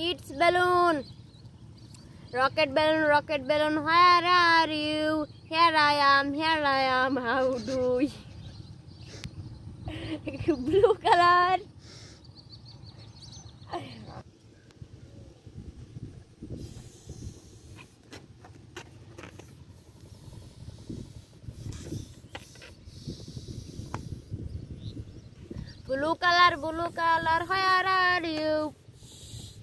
Rocket balloon, rocket balloon, where are you? Here I am, here I am. How do you? Blue color. Blue color, blue color, where are you?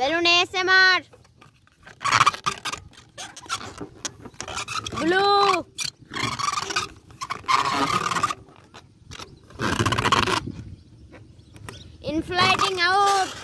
Balloon ASMR. Blue. Inflating out.